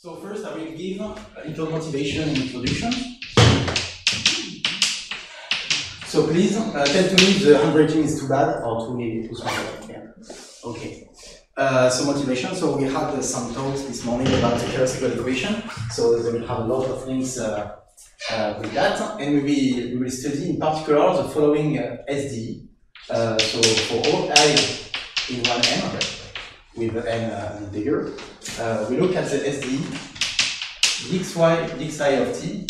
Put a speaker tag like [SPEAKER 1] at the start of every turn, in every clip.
[SPEAKER 1] So first I will give a little motivation and introduction. So please uh, tell to me if the handwriting is too bad or too, too small. Yeah. Okay. Uh, so motivation. So we had uh, some talks this morning about the Keller-Segel equation. So they will have a lot of links uh, uh, with that, and we, we will study in particular the following uh, SDE. Uh, so for all i in one n with n uh, bigger, uh, we look at the SDE dxy dxi of t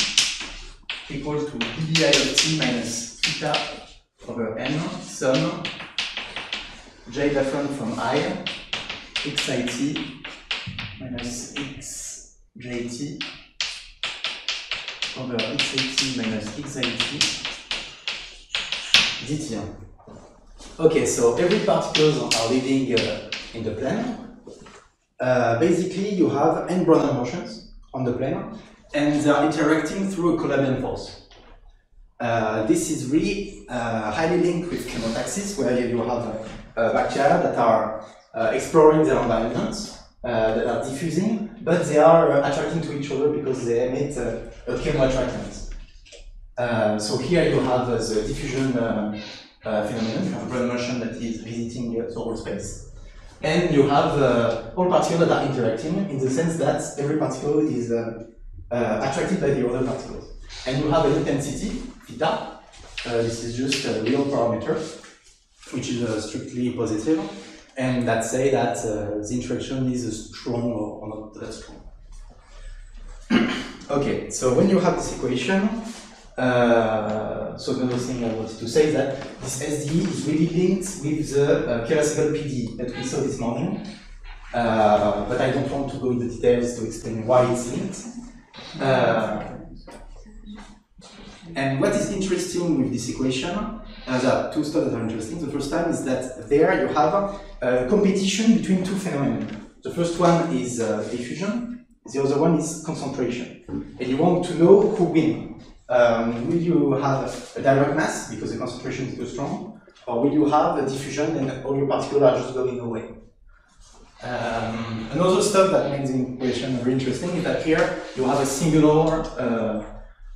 [SPEAKER 1] equal to dbi of t minus theta over n sum j different from i xit minus xjt over xat minus xit dt. Okay, so every particles are living uh, in the plane. Uh, basically, you have n Brownian motions on the plane, and they are interacting through a Coulombian force. Uh, this is really uh, highly linked with chemotaxis, where you have uh, bacteria that are uh, exploring their environment, uh, that are diffusing, but they are uh, attracting to each other because they emit a chemoattractant. So here you have the diffusion phenomenon, you have Brownian motion that is visiting the whole space. And you have uh, all particles that are interacting in the sense that every particle is uh, uh, attracted by the other particles. And you have an intensity, theta. Uh, this is just a real parameter, which is uh, strictly positive, and that say that uh, the interaction is strong or not that strong. okay, so when you have this equation, uh, so the other thing I wanted to say is that this SDE is really linked with the uh, Keller-Segel PD that we saw this morning. Uh, but I don't want to go into details to explain why it's linked. Uh, and what is interesting with this equation, uh, there are two stuff that are interesting. The first time is that there you have a competition between two phenomena. The first one is uh, diffusion, the other one is concentration. And you want to know who wins. Um, will you have a direct mass because the concentration is too strong, or will you have a diffusion and all your particles are just going away? Um, another stuff that makes the equation very interesting is that here you have a singular uh,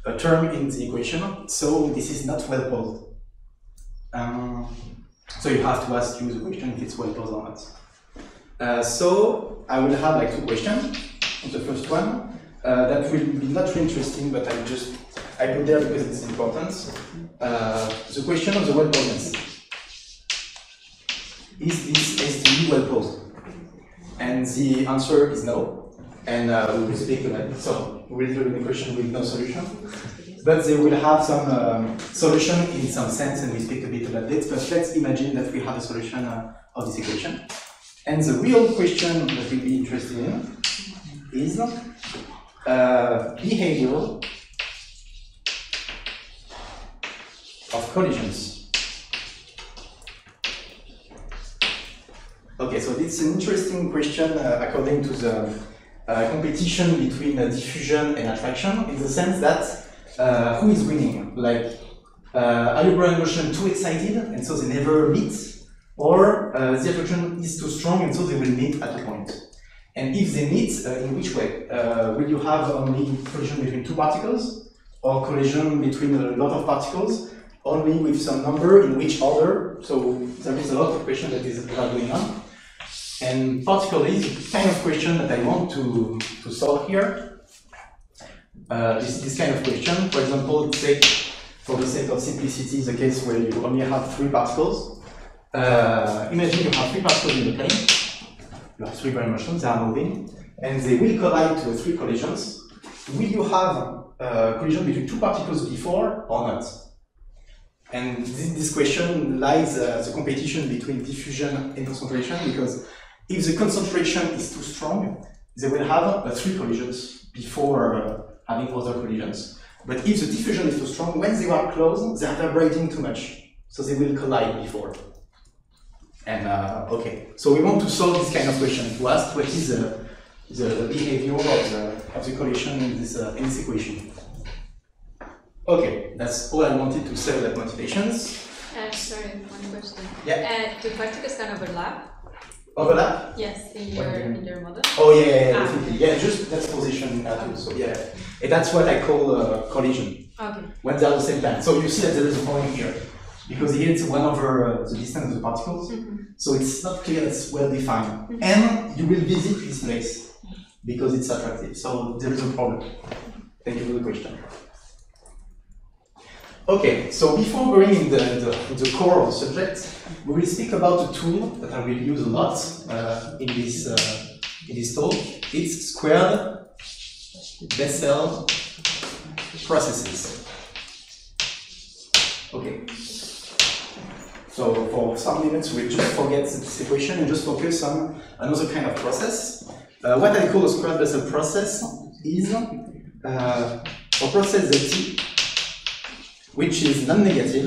[SPEAKER 1] a term in the equation, so this is not well posed. Um, so you have to ask you the question if it's well posed or not. Uh, so I will have like two questions. The first one uh, that will be not really interesting, but I will just I put there because it's important. Uh, the question of the well posedness. Is this SDE well posed? And the answer is no. And uh, we will speak about it. So we will do the question with no solution. But they will have some um, solution in some sense, and we speak a bit about it. But let's imagine that we have a solution uh, of this equation. And the real question that we'll be interested in is uh, behavior of collisions. Okay, so it's an interesting question uh, according to the uh, competition between uh, diffusion and attraction, in the sense that uh, who is winning? Like, uh, are your Brownian motion too excited and so they never meet, or uh, the attraction is too strong and so they will meet at a point? And if they meet, in which way? Will you have only collision between two particles, or collision between a lot of particles, only with some number in which order? So there is a lot of questions that is going on. And particularly the kind of question that I want to, to solve here, uh, this, this kind of question, for example, take for the sake of simplicity the case where you only have three particles. Uh, imagine you have three particles in the plane, you have three motions, they are moving, and they will collide to three collisions. Will you have a collision between two particles before or not? And this, question lies uh, the competition between diffusion and concentration because if the concentration is too strong, they will have uh, three collisions before uh, having other collisions. But if the diffusion is too strong, when they are close, they are vibrating too much. So they will collide before. And uh, okay, so we want to solve this kind of question to ask what is the, the behavior of the, of the collision in this, uh, in this equation. Okay, that's all I wanted to say about motivations.
[SPEAKER 2] Uh, sorry, one question.
[SPEAKER 1] Yeah.
[SPEAKER 2] Uh, do particles can overlap?
[SPEAKER 1] Overlap?
[SPEAKER 2] Yes, in your,
[SPEAKER 1] you
[SPEAKER 2] in your model.
[SPEAKER 1] Oh yeah, yeah, yeah,
[SPEAKER 2] Ah.
[SPEAKER 1] definitely. Yeah, just that's position So yeah, and that's what I call uh, collision
[SPEAKER 2] Okay.
[SPEAKER 1] when they're the same time. So you see that there is a point here because here it's one over uh, the distance of the particles.
[SPEAKER 2] Mhm.
[SPEAKER 1] So it's not clear it's well defined. And you will visit this place because it's attractive. So there is a problem. Thank you for the question. Okay, so before going in the, the, the core of the subject, we will speak about a tool that I will use a lot uh, in this uh, in this talk. It's squared Bessel processes. Okay. So for some minutes, we'll just forget this equation and just focus on another kind of process. Uh, what I call a squared Bessel process is uh, a process that which is non-negative,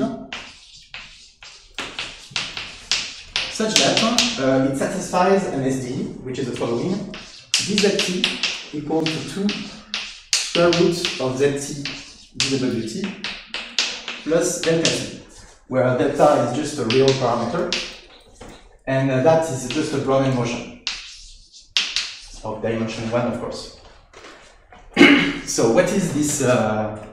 [SPEAKER 1] such that uh, it satisfies an SDE, which is the following. dzt equals to 2 square root of zt divided by t plus delta t, where delta is just a real parameter, and uh, that is just a Brownian motion of dimension 1, of course. so what is this uh,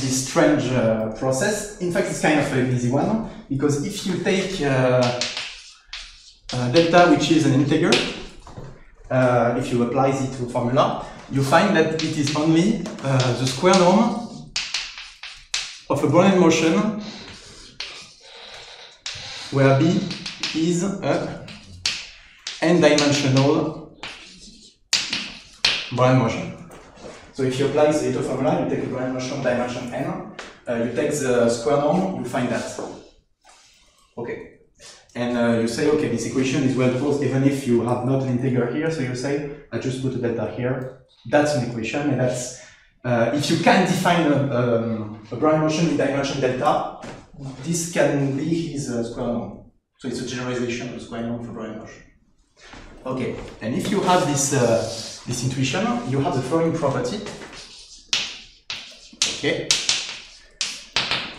[SPEAKER 1] this strange uh, process. In fact, it's kind of an easy one because if you take uh, uh, delta, which is an integer, uh, if you apply the Ito formula, you find that it is only uh, the square norm of a Brownian motion where b is a n-dimensional Brownian motion. So if you apply the Ito formula, you take a Brownian motion dimension n, uh, you take the square norm, you find that. Okay. And uh, you say, okay, this equation is well posed even if you have not an integer here, so you say, I just put a delta here. That's an equation, and that's, uh, if you can define a, um, a motion with dimension delta, this can be his uh, square norm. So it's a generalization of the square norm for Brownian motion. Okay, and if you have this, uh, this intuition, you have the following property. Okay.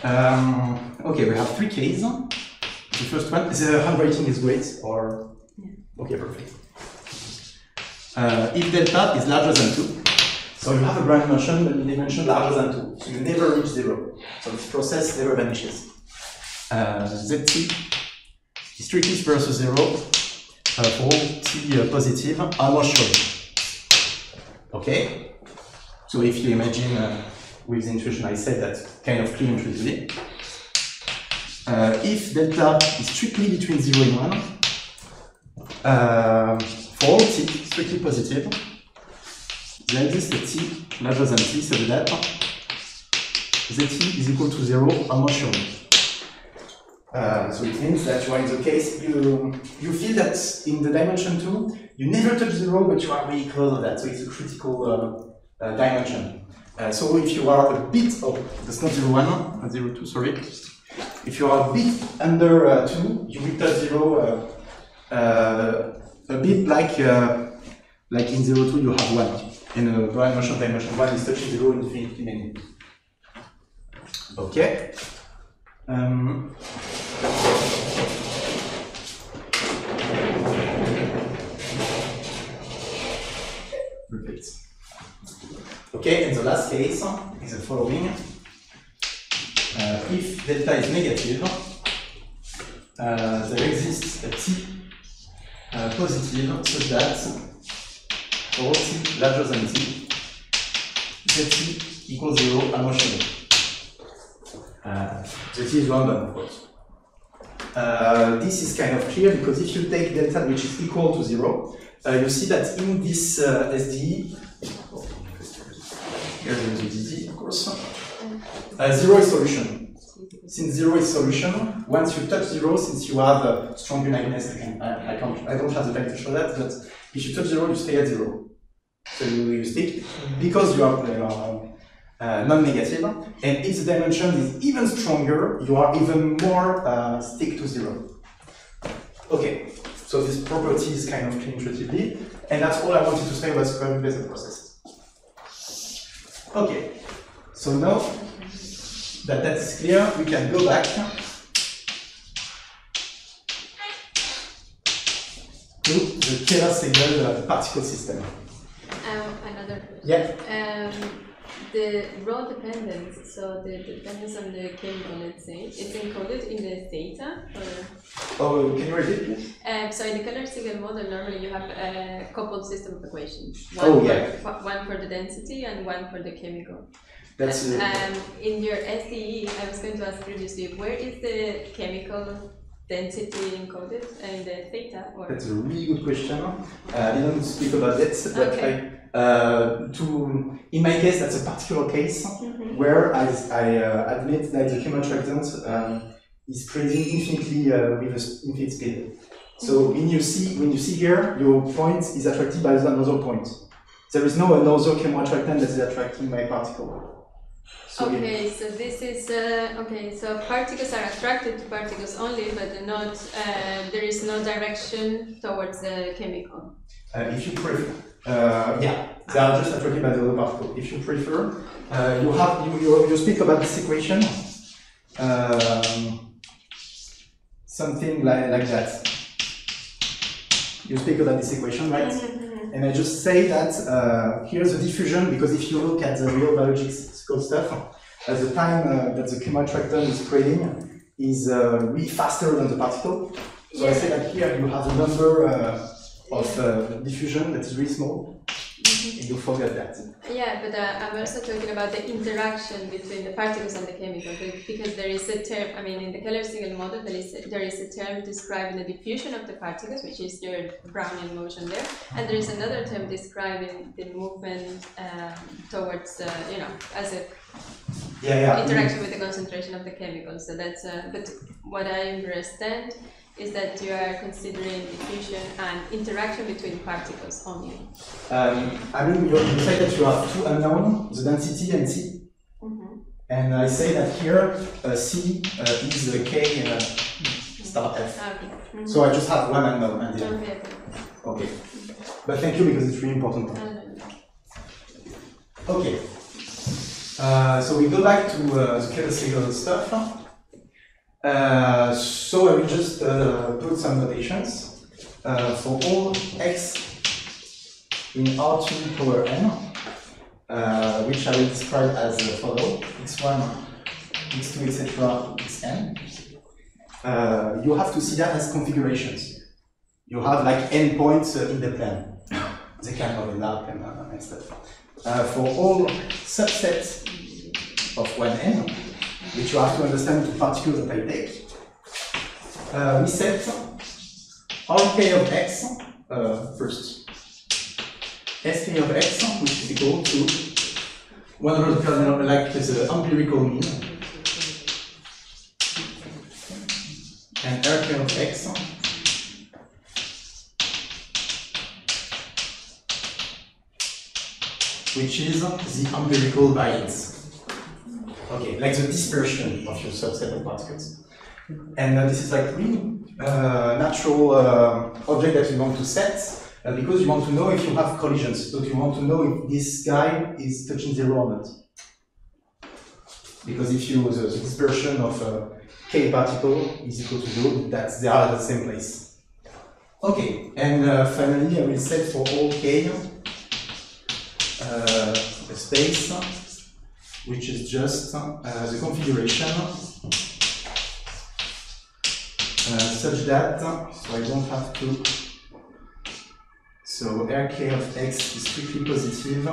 [SPEAKER 1] Um, okay, we have three cases. The first one, the handwriting is great, or okay, perfect. Uh, if delta is larger than two, so you have a Brownian motion but in dimension larger than two, so you never reach zero. So this process never vanishes. Uh, zt is strictly to zero uh, for all t uh, positive, almost sure. Okay? So if you imagine uh, with the intuition I said that kind of clear intuitively. Uh, if delta is strictly between 0 and 1, uh, for all t strictly positive, there exists a t larger than t so that zt is equal to 0 almost surely. Uh, so it means that are in the case, you, you feel that in the dimension 2, you never touch the 0, but you are really close to that, so it's a critical uh, uh, dimension. Uh, so if you are a bit, oh, that's not 0, 1, uh, 0, 2, sorry. If you are a bit under uh, 2, you will touch 0 uh, uh, a bit like like in 0, 2 you have 1. In a motion dimension 1 is touching 0 infinitely many. Okay. Um, Perfect. Okay, and the last case is the following. Uh, if delta is negative, uh, there exists a t uh, positive such that for t larger than t, zt equals 0 almost uh, the t is random, of course. Uh, this is kind of clear because if you take delta which is equal to 0, uh, you see that in this uh, SDE, here there is a of course, uh, 0 is solution. Since 0 is solution, once you touch 0, since you have a strong uniqueness, I, can, I, I, can't, I don't have the time to show that, but if you touch 0, you stay at 0. So you, you stick because you are, you uh, non-negative, and if the dimension is even stronger, you are even more uh, stick to zero. Okay, so this property is kind of clean intuitively, and that's all I wanted to say about square Bessel processes. Okay, so now that that is clear, we can go back to the Keller-Segel particle system.
[SPEAKER 2] Um, another question.
[SPEAKER 1] Yeah.
[SPEAKER 2] Um, the rho dependence, so the dependence on the chemical, let's say, it's encoded in the theta. Or,
[SPEAKER 1] Oh, can you repeat, please?
[SPEAKER 2] um, so in the Keller-Segel model, normally you have a coupled system of equations. One
[SPEAKER 1] Oh, yeah.
[SPEAKER 2] for- One for the density and one for the chemical.
[SPEAKER 1] That's
[SPEAKER 2] And, um, in your SDE, I was going to ask previously, where is the chemical density encoded in the theta? Or
[SPEAKER 1] That's a really good question. Uh, I didn't speak about it, but
[SPEAKER 2] Okay.
[SPEAKER 1] I, uh, to, in my case, that's a particular case
[SPEAKER 2] Mhm.
[SPEAKER 1] where I, I uh, admit that the chemoattractant um, is spreading infinitely uh, with an infinite speed. So when you see when you see here, your point is attracted by another point. There is no another chemoattractant that is attracting my particle. So
[SPEAKER 2] Okay, so this is uh, okay. So particles are attracted to particles only, but not uh, there is no direction towards the chemical.
[SPEAKER 1] Uh, if you prefer, uh, yeah, they are just attracted by the other particle. If you prefer, uh, you have you, you, you speak about this equation, um, something like, like that. You speak about this equation, right? And I just say that uh, here's the diffusion because if you look at the real biological stuff, at the time uh, that the chemoattractant is spreading is uh, really faster than the particle. So I say that here you have the number uh, of uh, diffusion that is really small, and you forget that.
[SPEAKER 2] Yeah, but uh, I'm also talking about the interaction between the particles and the chemical because there is a term. I mean, in the Keller-Segel model, there is a, there is a term describing the diffusion of the particles, which is your Brownian motion there, and there is another term describing the movement um, towards, uh, you know, as a
[SPEAKER 1] Yeah, yeah.
[SPEAKER 2] interaction with the concentration of the chemicals. So that's, uh, but what I understand is that you are considering diffusion and interaction between particles only.
[SPEAKER 1] Um, I mean, you, say that you have two unknowns, the density and C. And I say that here, uh, C uh, is the K uh, star F.
[SPEAKER 2] Okay. Mhm.
[SPEAKER 1] So I just have one unknown and the
[SPEAKER 2] Okay. okay.
[SPEAKER 1] Okay. But thank you because it's really important.
[SPEAKER 2] No.
[SPEAKER 1] Okay. Uh, so we go back to uh, the Keller-Segel stuff. Uh, so I will just uh, put some notations uh, for all x in R2 power n, uh, which I will describe as follow: x1, x2, etc., xn. You have to see that as configurations. You have like n points uh, in the plan. They can overlap and, uh, and stuff. For all subsets of 1n, which you have to understand the particles that I take, uh, we set Rk of x uh, first. Sk of x, which is equal to 100 kernel, like the empirical mean, and Rk of x which is the empirical variance. Okay, like the dispersion of your subset of particles. And uh, this is like really uh, natural uh, object that you want to set uh, because you want to know if you have collisions. So you want to know if this guy is touching zero or not. Because if you the, the dispersion of a k particle is equal to zero, that they are at the same place. Okay, and uh, finally I will set for all k uh, space which is just uh, the configuration. Uh, such that so I don't have to. So rk of x is strictly positive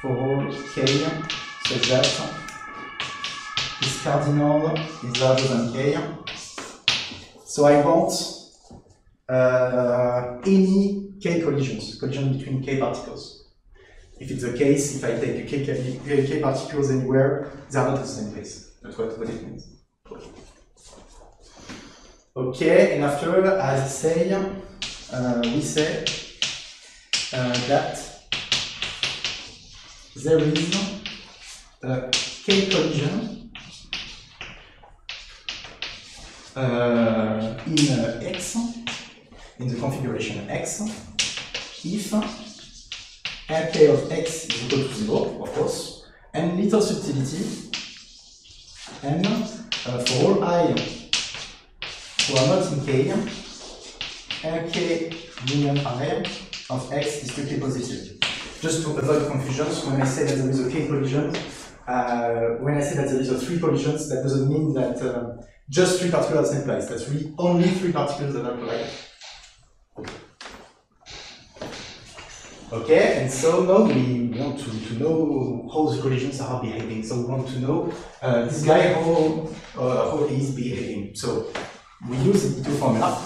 [SPEAKER 1] for all k such that this cardinal is larger than k so I want uh, any k collisions collision between k particles if it's the case, if I take k particles anywhere, they are not the same place. That's what, what it means. Okay, and after, as I say, uh, we say uh, that there is a k collision uh, in uh, x, in the configuration x, if rk of x is equal to 0, of course, and little subtlety, and uh, for all i who are not in k, rk union r of x is strictly positive. Just to avoid confusions, when I say that there is a k collision, uh, when I say that there is a three collisions, that doesn't mean that uh, just three particles are place. That's really only three particles that are colliding. Okay, and so now we want to, to know how the collisions are behaving. So we want to know uh, this guy how, uh, how he is behaving. So we use the Ito formula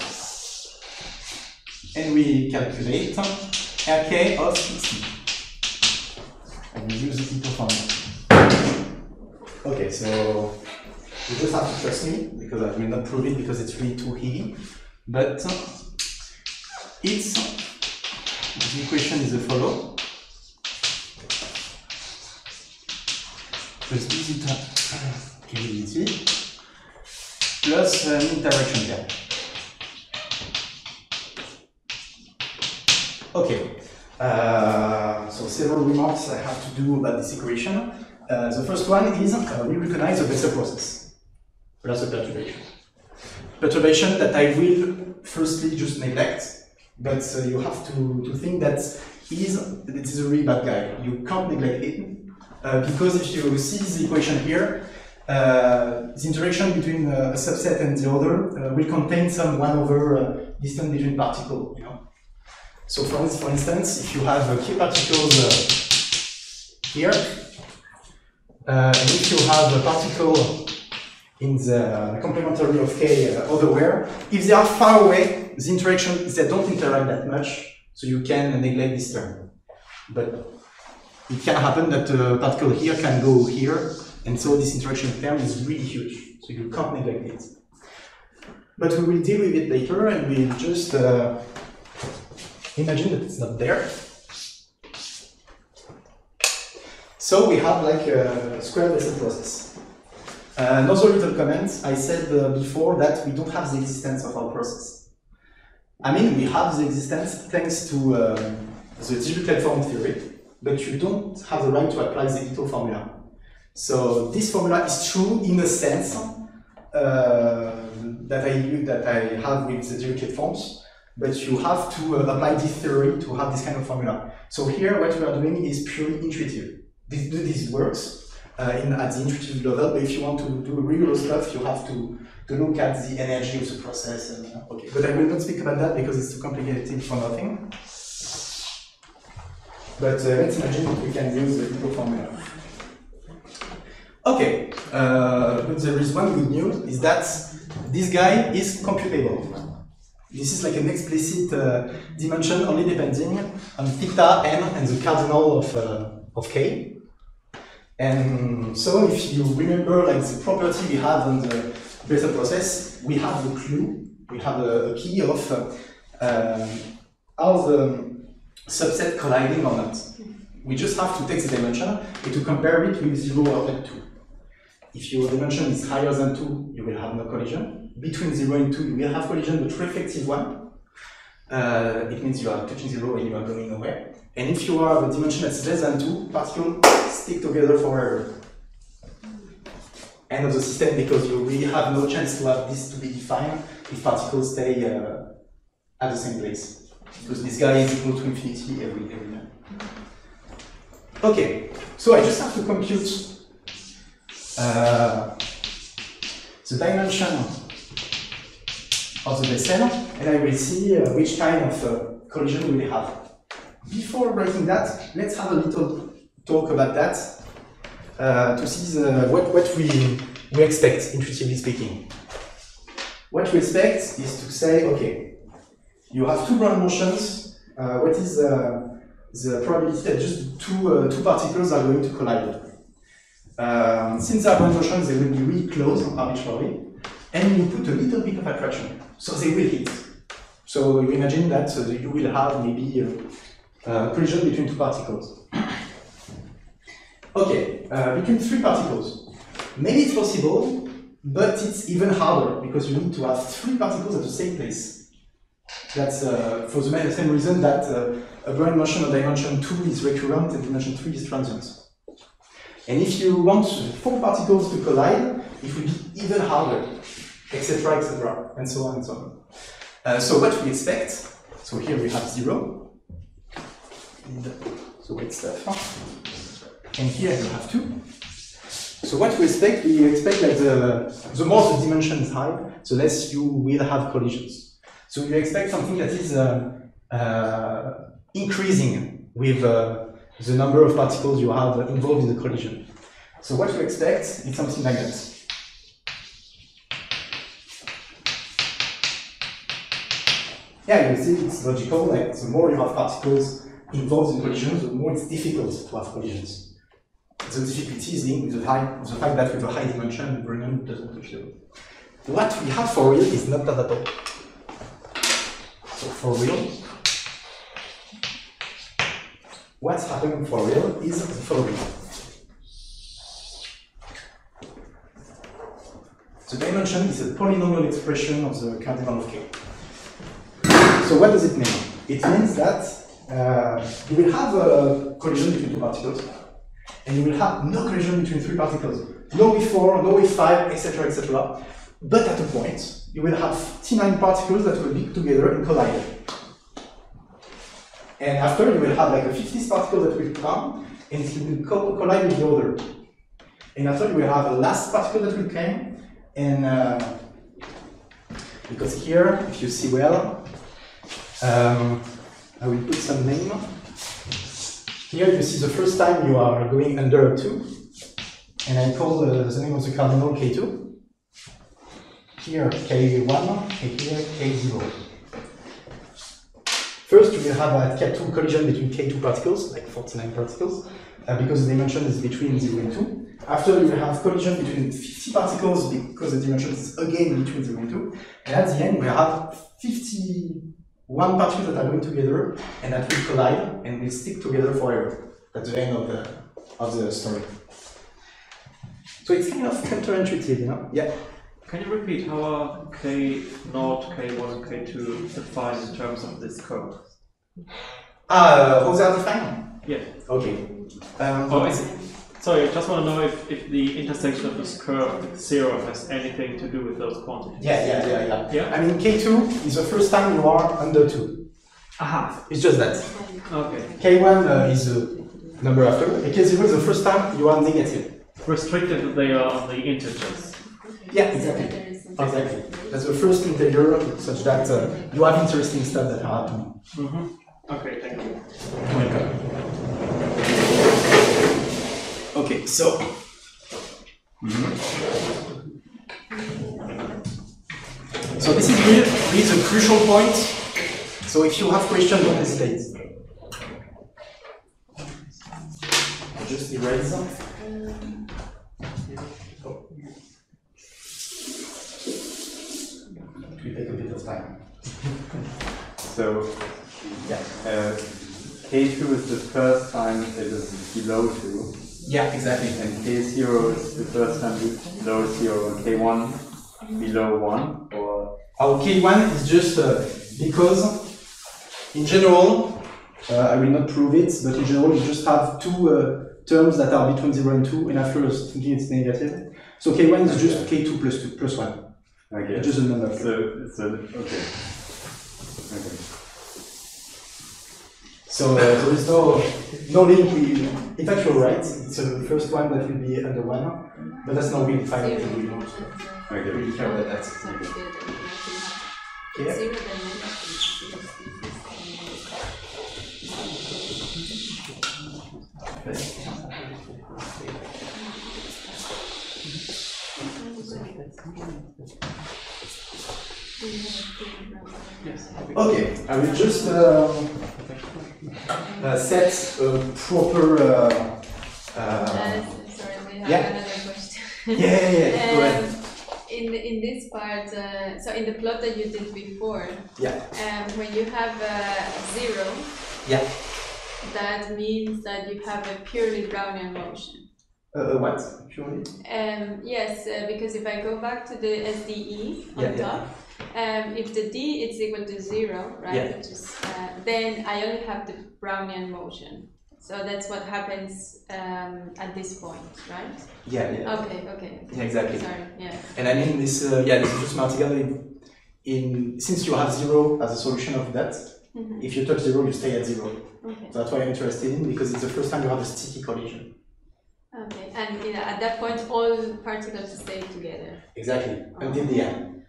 [SPEAKER 1] and we calculate RK of 60. And we use the Ito formula. Okay, so you just have to trust me because I will not prove it because it's really too heavy. But it's the equation is the follow. Plus zeta dt plus an interaction term. Okay, uh, so several remarks I have to do about this equation. Uh, the first one is uh, we recognize a Bessel process plus a perturbation. Perturbation that I will firstly just neglect but uh, you have to, to think that he's, it is a really bad guy. You can't neglect it. Uh, because if you see this equation here, uh, the interaction between uh, a subset and the other uh, will contain some 1 over uh, distance between particles. You know? So for, for instance, if you have a k particles here, and if you have a particle in the complementary of k uh, otherwhere. If they are far away, the interaction, they don't interact that much, so you can neglect this term. But it can happen that the particle here can go here, and so this interaction term is really huge, so you can't neglect it. But we will deal with it later, and we'll just uh, imagine that it's not there. So we have like a square Bessel process. Uh, another little comment, I said uh, before that we don't have the existence of our process. I mean, we have the existence thanks to uh, the Dirichlet form theory, but you don't have the right to apply the Ito formula. So this formula is true in a sense uh, that I that I have with the Dirichlet forms, but you have to uh, apply this theory to have this kind of formula. So here, what we are doing is purely intuitive. This, this works, uh, in, at the intuitive level. But if you want to do real stuff, you have to, to look at the energy of the process. And, uh, okay. But I will not speak about that because it's too complicated for nothing. But uh, let's imagine that we can use the Ito formula. Okay, uh, but there is one good news, is that this guy is computable. This is like an explicit uh, dimension only depending on theta n and the cardinal of, uh, of k. And so if you remember like the property we have on the Bessel process, we have the clue, we have a, a key of uh, how the subset colliding or not. We just have to take the dimension and to compare it with 0 or 2. If your dimension is higher than 2, you will have no collision. Between 0 and 2, you will have collision, but reflective one. Uh, it means you are touching 0 and you are going nowhere. And if you have a dimension that's less than 2, particles stick together forever. End of the system because you really have no chance to have this to be defined if particles stay uh, at the same place. Because this guy is equal to infinity every, every time. Okay, so I just have to compute uh, the dimension of the Bessel, and I will see uh, which kind of uh, collision we have. Before writing that, let's have a little talk about that uh, to see the, what, what we, we expect, intuitively speaking. What we expect is to say, okay, you have two Brownian motions. Uh, what is the probability that just two, uh, two particles are going to collide? Um, since they are Brownian motions, they will be really close arbitrarily, and you put a little bit of attraction, so they will hit. So you imagine that uh, you will have maybe uh, uh, collision between two particles. okay, uh, between three particles. Maybe it's possible, but it's even harder because you need to have three particles at the same place. That's uh, for the same reason that uh, a Brownian motion of dimension 2 is recurrent and dimension 3 is transient. And if you want four particles to collide, it will be even harder, etc., etc., and so on and so on. Uh, so what we expect, so here we have zero, so wait stuff, and here you have two. So what we expect, we expect that the, the more the dimension is high, the less you will have collisions. So you expect something that is uh, uh, increasing with uh, the number of particles you have involved in the collision. So what you expect is something like that. Yeah, you see, it's logical. Like the more you have particles involved in collisions, the more it's difficult to have collisions. The difficulty is linked with the, high, the fact that with a high dimension, Brownian doesn't appear. What we have for real is not that at all. So for real, what's happening for real is the following. The dimension is a polynomial expression of the cardinal of k. So what does it mean? It means that uh, you will have a collision between two particles, and you will have no collision between three particles. No with four, no with five, etc., etc. But at a point, you will have T9 particles that will be together and collide. And after, you will have like a 50th particle that will come, and it will co collide with the other. And after, you will have a last particle that will come, and uh, because here, if you see well, um, I will put some name. Here you see the first time you are going under 2, and I call the, the name of the cardinal K2. Here K1, and here K0. First, you will have a K2 collision between K2 particles, like 49 particles, uh, because the dimension is between 0 and 2. After, you will have collision between 50 particles, because the dimension is again between 0 and 2. And at the end, we have 51 particles that are going together, and that will collide, and will stick together forever. at the end of the, of the story. So it's kind of counterintuitive, you know? Yeah.
[SPEAKER 3] Can you repeat how are K naught, K1, K2 defined in terms of this curve?
[SPEAKER 1] Ah, how they are defined?
[SPEAKER 3] Yeah.
[SPEAKER 1] Okay. Um,
[SPEAKER 3] Oh, is it, sorry, I just want to know if, if the intersection of this curve with zero has anything to do with those quantities.
[SPEAKER 1] yeah, yeah, yeah, yeah.
[SPEAKER 3] Yeah?
[SPEAKER 1] I mean, K2 is the first time you are under 2.
[SPEAKER 3] Aha.
[SPEAKER 1] It's just that.
[SPEAKER 3] Okay.
[SPEAKER 1] K1 uh, is the number after, K0 is the first time you are negative.
[SPEAKER 3] Restricted that they are on the integers.
[SPEAKER 1] Yeah, exactly. Exactly. That's the first integer such that uh, you have interesting stuff that are happening.
[SPEAKER 3] Mm-hmm. Okay, thank you.
[SPEAKER 1] Welcome. Okay, so. So this is really, really the crucial point. So if you have questions, don't hesitate. Just erase. them. It will take a bit of time.
[SPEAKER 4] So
[SPEAKER 1] Yeah.
[SPEAKER 4] uh, K2 is the first time it is below 2,
[SPEAKER 1] Yeah, exactly.
[SPEAKER 4] and K0 is the first time below 0, and K1 below 1, or
[SPEAKER 1] Our K1 is just uh, because, in general, uh, I will not prove it, but in general, you just have two uh, terms that are between 0 and 2, and after thinking it's negative. So K1 is just K2 plus 2, plus 1.
[SPEAKER 4] okay.
[SPEAKER 1] It's just a number.
[SPEAKER 4] So, so okay. Okay.
[SPEAKER 1] So uh, there is no, no link. We, in fact, you're right. It's uh, the first one that will be under 1, but that's not really final thing we don't
[SPEAKER 4] Okay.
[SPEAKER 1] really care about that. Okay. Okay, I will just um, uh, set a proper. Uh, uh,
[SPEAKER 2] sorry, we have
[SPEAKER 1] yeah.
[SPEAKER 2] another question.
[SPEAKER 1] yeah, yeah, yeah. Go ahead.
[SPEAKER 2] Um, in in this part, uh, so in the plot that you did before,
[SPEAKER 1] Yeah,
[SPEAKER 2] um, when you have a zero,
[SPEAKER 1] yeah.
[SPEAKER 2] that means that you have a purely Brownian motion.
[SPEAKER 1] Uh, uh, what? Purely?
[SPEAKER 2] Um, yes, uh, because if I go back to the SDE on
[SPEAKER 1] yeah.
[SPEAKER 2] top, um, if the D is equal to zero, right,
[SPEAKER 1] Yeah.
[SPEAKER 2] is, uh, then I only have the Brownian motion. So that's what happens um, at this point, right?
[SPEAKER 1] Yeah, yeah.
[SPEAKER 2] Okay, okay.
[SPEAKER 1] Yeah, exactly.
[SPEAKER 2] Sorry, yeah.
[SPEAKER 1] And I mean this. Uh, yeah, this is just Martingale. in since you have zero as a solution of that,
[SPEAKER 2] Mhm.
[SPEAKER 1] if you touch zero, you stay at zero.
[SPEAKER 2] Okay.
[SPEAKER 1] So that's why I'm interested in because it's the first time you have a sticky collision.
[SPEAKER 2] Okay. And you know, at that point, all particles stay together.
[SPEAKER 1] Exactly until the end.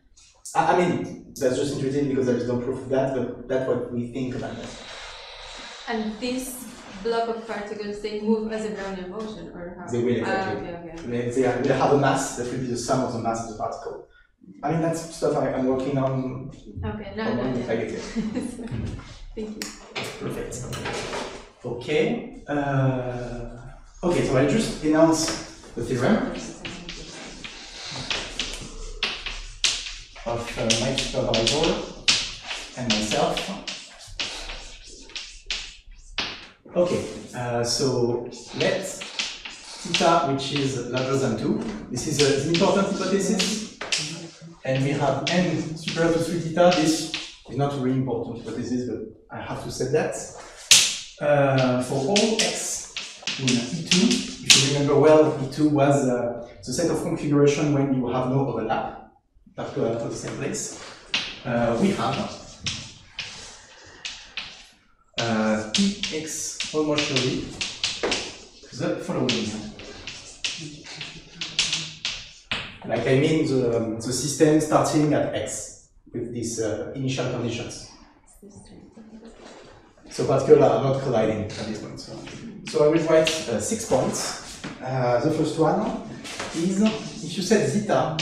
[SPEAKER 1] I, I mean, that's just interesting because there is no proof of that, but that's what we think about that.
[SPEAKER 2] And this block of particles, they move as a Brownian motion, or how?
[SPEAKER 1] They will,
[SPEAKER 2] Ah,
[SPEAKER 1] exactly.
[SPEAKER 2] okay, okay.
[SPEAKER 1] They, they they have a mass that will be the sum of the mass of the particle. I mean, that's stuff I, I'm working on.
[SPEAKER 2] Okay. No, no,
[SPEAKER 1] if I get it.
[SPEAKER 2] Thank you.
[SPEAKER 1] Perfect. Okay. Uh, okay, so I just announced the theorem of uh, my supervisor and myself. Okay, uh, so let theta, which is larger than 2, this is a, the important hypothesis, and we have n superior to 3 theta, this is not really important hypothesis, but I have to say that. Uh, for all x in E2, if you remember well, E2 was uh, the set of configuration when you have no overlap, particularly to the same place. Uh, we have uh, Tx almost surely the following. Like I mean the, um, the system starting at x with these uh, initial conditions. So particular are not colliding at this point. So, so I will write uh, six points. Uh, the first one is if you set zeta,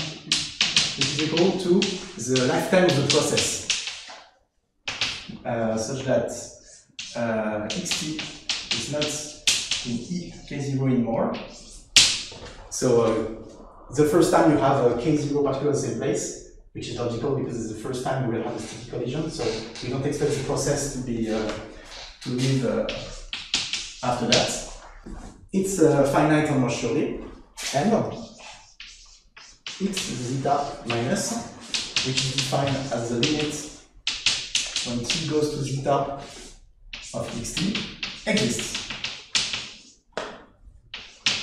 [SPEAKER 1] it is equal to the lifetime of the process, uh, such that uh, xt is not in e k0 anymore. So uh, the first time you have a k0 particular the same place, which is logical because it's the first time you will have a sticky collision. So we don't expect the process to be uh, to live uh, after that. It's uh, finite almost surely, and x zeta minus, which is defined as the limit when t goes to zeta of xt, exists.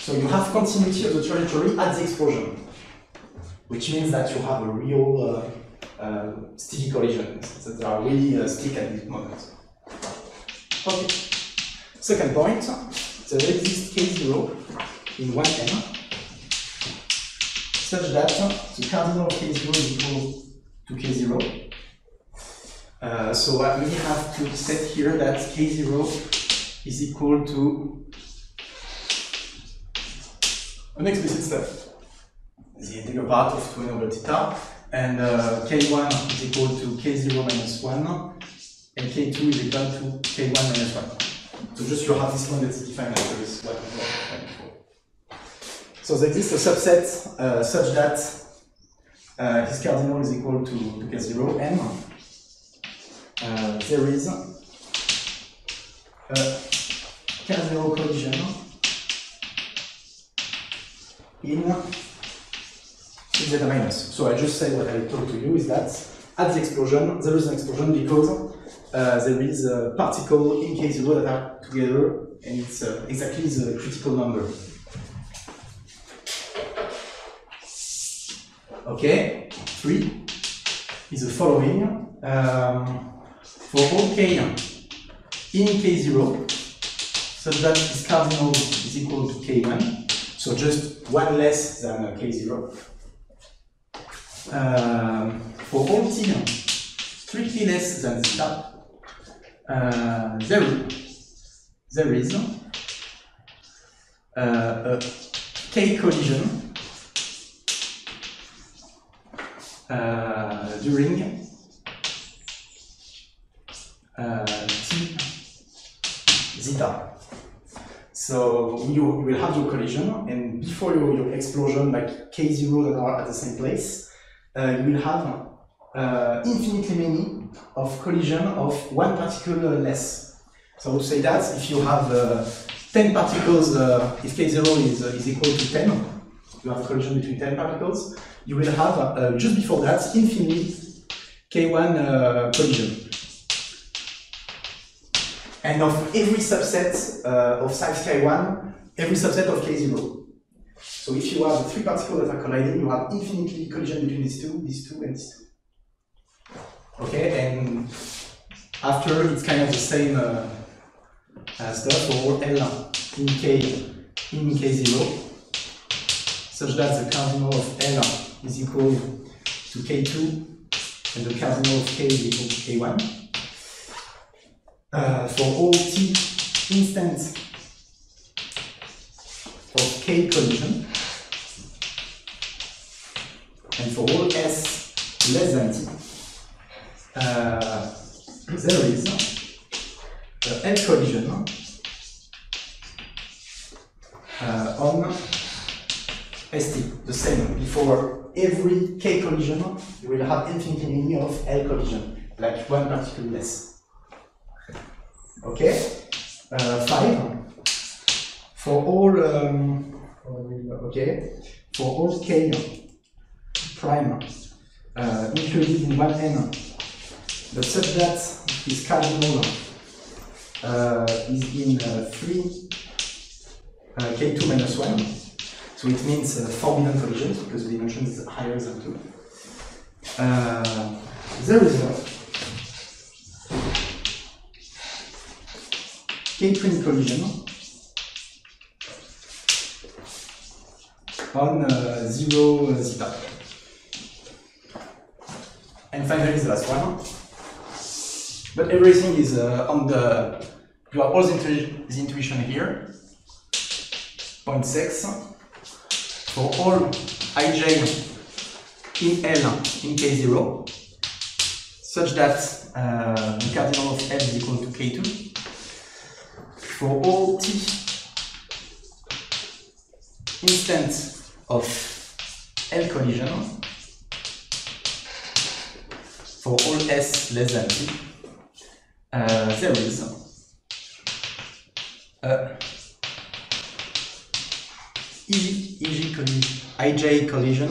[SPEAKER 1] So you have continuity of the trajectory at the explosion, which means that you have a real uh, uh, sticky collision, that they are really uh, stick at this moment. Okay. Second point, there exists k0 in 1n such that the cardinal of k0 is equal to k0. Uh, so really have to set here that k0 is equal to an explicit step, the integral part of 2n over theta, and uh, k1 is equal to k0 minus 1, and k2 is equal to k1 minus 1. So just you have this one that's defined as there is what we were before. So there exists a subset uh, such that uh, his cardinal is equal to, to k0, and uh, there is a cardinal collision in zeta minus. So I just say what I told to you is that at the explosion, there is an explosion because uh, there is a particle in K0 that are together and it's uh, exactly the critical number. Okay, three is the following. Um, for all k in K0, such that this cardinal is equal to K1, so just one less than uh, K0. Um, for all t strictly less than zeta, uh, there, there is uh, a K collision uh, during uh, t zeta. So you, will have your collision, and before your, your explosion, like k0 that are at the same place, uh, you will have uh, infinitely many of collision of one particle less. So to say that if you have uh, 10 particles, uh, if k0 is, uh, is equal to 10, you have collision between 10 particles, you will have uh, just before that infinite k1 uh, collision. And of every subset uh, of size k1, every subset of k0. So if you have three particles that are colliding, you have infinitely collision between these two, these two, and these two. Okay, and after it's kind of the same uh, as that for L in K in K0, such that the cardinal of L is equal to K2 and the cardinal of K is equal to K1. Uh, for all T instants of K collision, and for all S less than T, uh, there is uh, L collision uh, on ST, the same. Before every K collision, you will have infinitely many of L collision, like one particle less. Okay? Uh, five. For all, um, okay, for all K prime uh, included in one N, such that this cardinal uh, is in uh, 3 uh, K2 minus 1. So it means uh, forbidden collisions because the dimension is higher than 2. Uh, there is a K-twin collision on uh, 0 zeta. And finally the last one. But everything is uh, on the, you have all the, intu the intuition here. Point 6. For all ij in L in K0, such that uh, the cardinal of L is equal to K2. For all t instants of L collision, for all S less than t, uh, there is uh, EG, EG collision, IJ collision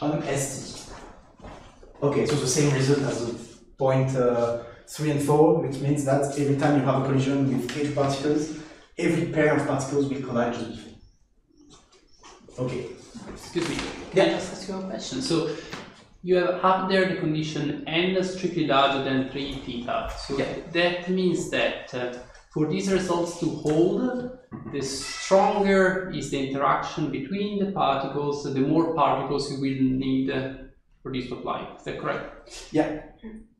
[SPEAKER 1] on ST. Okay, so the same result as the point uh, 3 and 4, which means that every time you have a collision with H particles, every pair of particles will collide with it. Okay.
[SPEAKER 5] Excuse me, can I just ask you a question? So you have up there the condition n strictly larger than 3 theta. So
[SPEAKER 1] Yeah.
[SPEAKER 5] that means that uh, for these results to hold, the stronger is the interaction between the particles, the more particles you will need uh, for this to apply. Is that correct?
[SPEAKER 1] Yeah.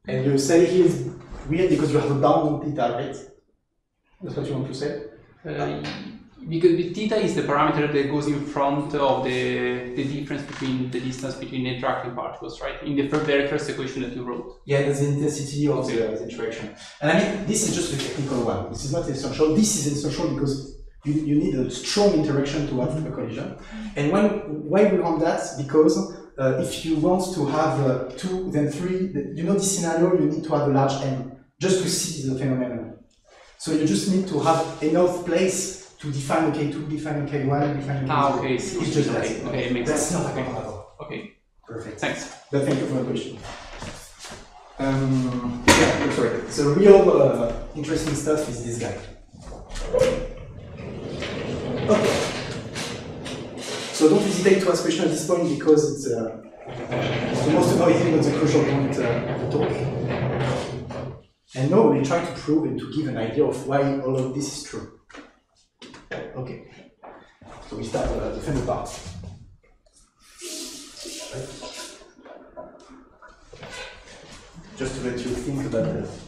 [SPEAKER 1] And you say here is weird because you have a bound on theta, right? That's what you want to say?
[SPEAKER 5] Uh, because the theta is the parameter that goes in front of the, the difference between the distance between the interacting particles, right? In the very first equation that you wrote.
[SPEAKER 1] Yeah, the intensity of the, the interaction. And I mean, this is just a technical one. This is not essential. This is essential because you, you need a strong interaction to have a collision. And when, why we want that? Because uh, if you want to have uh, two, then three, you know this scenario, you need to have a large n just to see the phenomenon. So you just need to have enough place to define OK2, define a K1, define a K0.
[SPEAKER 5] Ah, okay, so
[SPEAKER 1] It's just that.
[SPEAKER 5] okay, okay, it makes
[SPEAKER 1] That's
[SPEAKER 5] sense.
[SPEAKER 1] not a
[SPEAKER 5] Okay.
[SPEAKER 1] comparable.
[SPEAKER 5] Okay,
[SPEAKER 1] Perfect.
[SPEAKER 5] thanks.
[SPEAKER 1] But thank you for the question. Um, yeah, I'm sorry. The real uh, interesting stuff is this guy. Okay. So don't hesitate to ask questions at this point because it's uh, the most annoying but the crucial point uh, of the talk. And now we try to prove and to give an idea of why all of this is true. Okay. So we start uh, the funny part. just to let you think about it.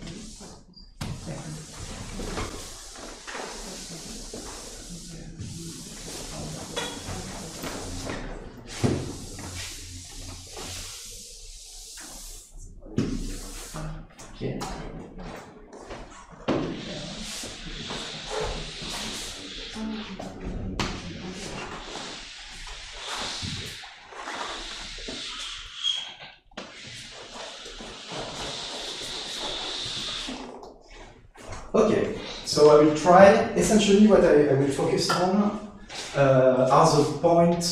[SPEAKER 1] Try, essentially what I, I will focus on uh, are the point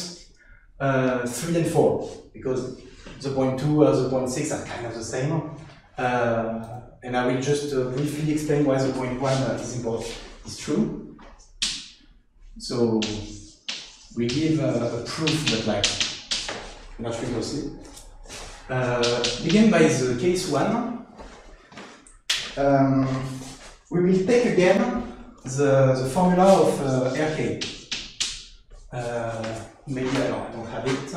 [SPEAKER 1] uh, 3 and 4, because the point 2 and the point 6 are kind of the same. Uh, and I will just uh, briefly explain why the point 1 uh, is important, is true. So we give uh, a proof that like, not rigorously, Uh, begin by the case one. Um, we will take again the, the formula of uh, RK. Uh, maybe I don't, have it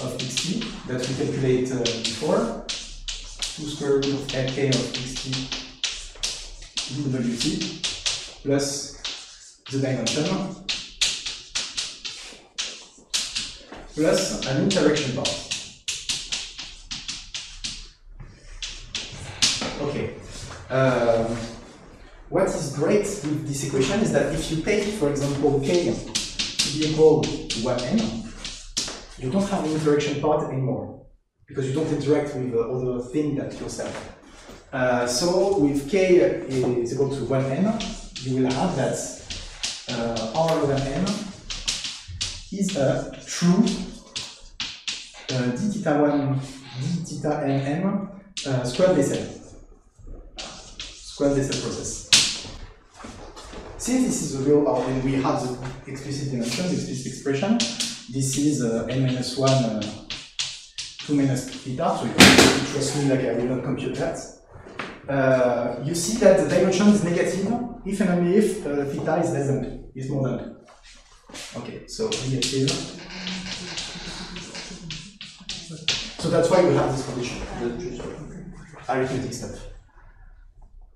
[SPEAKER 1] of xt that we calculate uh, before. 2 square root of RK of xt dwt plus the dimension plus an interaction part. Okay. Um, what is great with this equation is that if you take, for example, k to be equal to 1n, you don't have an interaction part anymore because you don't interact with the other thing that yourself. Uh, so with k is equal to 1n, you will have that uh, r over n is a true uh, d theta 1 d theta n m uh, squared Bessel. Squared Bessel process. Since this is a real R and we have the explicit dimension, the explicit expression, this is uh, n minus 1 uh, 2 minus theta, so you can trust me like I will not compute that. Uh, you see that the dimension is negative if and only if uh, theta is less than 2, is more than 2. Okay, so negative. So that's why we have this condition, the arithmetic stuff.